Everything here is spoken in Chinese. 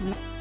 嗯。